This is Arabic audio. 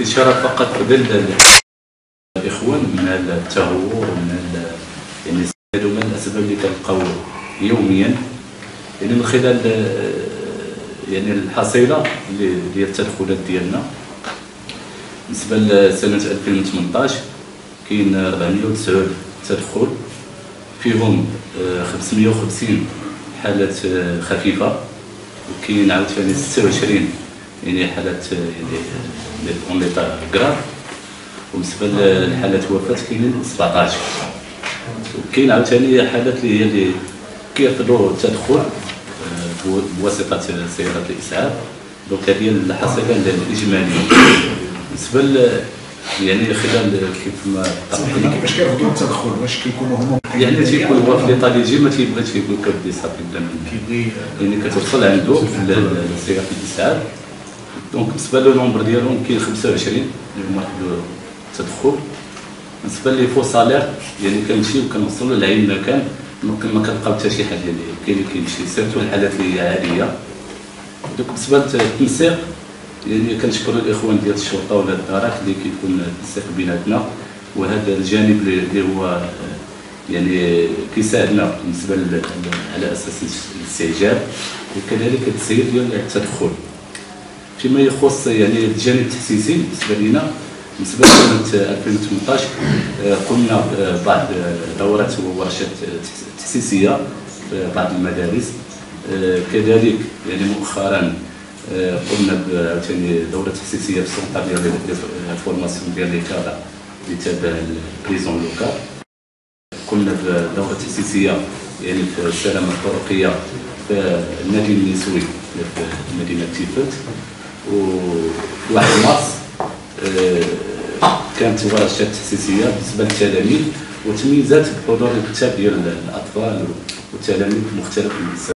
اشاره فقط قبل الإخوان من التهور ومن يعني هذو من الأسباب اللي كنلقاو يوميا. يعني من خلال آه، يعني الحصيلة اللي ديال التدخلات ديالنا. بالنسبة لسنة 2018 كاين 409 تدخل. فيهم آه، 550 حالات آه، خفيفة. وكاين عاوتاني 26 يعني حالات آه، يعني fr: en état grave وبالنسبة لحالات وفاة كاينين 17 وكاين عاوتاني حالات اللي هي اللي كيرفضوا التدخل آه، بو- بواسطة سيارات الإسعاف. donc هذه الحصيلة الإجمالية. بالنسبة ل- يعني خلال كيف ما سامحني كيفاش كيرفضوا التدخل واش كيكونوا هما يعني تيكون هو في l'état اللي يجي ما تيبغيش يكون كيبدي صافي بلا كيبغي يعني كتوصل عنده في ال- دونك بالنسبة للنومبر ديالهم كاين 25 اللي هما حدوا التدخل بالنسبة لي فو سالير يعني كنمشيو كنوصلوا لعين مكان ما كنلقاو حتى شي حاجة اللي كاين اللي كيمشي سيرتو الحالات اللي هي عادية. دوك بالنسبة للتنسيق يعني كنشكروا الإخوان ديال الشرطة ولا الدارات اللي كيكون التنسيق بيناتنا. وهذا الجانب اللي هو يعني كيساعدنا بالنسبة على أساس الاستعجال. وكذلك التسيير ديال التدخل. فيما يخص يعني الجانب التحسيسي بالنسبة لنا بالنسبة لسنة 2018 آه، قمنا ببعض دورات وورشات تحسيسية في بعض المدارس. آه، كذلك يعني مؤخرا آه، قمنا عاوتاني دورة تحسيسية في السلطة ديال ال formation ديال الكادا اللي تابع ال prison locale. قمنا بدوره تحسيسية يعني في السلامة الطرقية في النادي النسوي في مدينة تيفلت و 1 مارس آه، كانت ورشات تحسيسيه بالنسبة للتلاميذ وتلميذات بحضور الكتاب ديال الأطفال والتلاميذ مختلف المستويات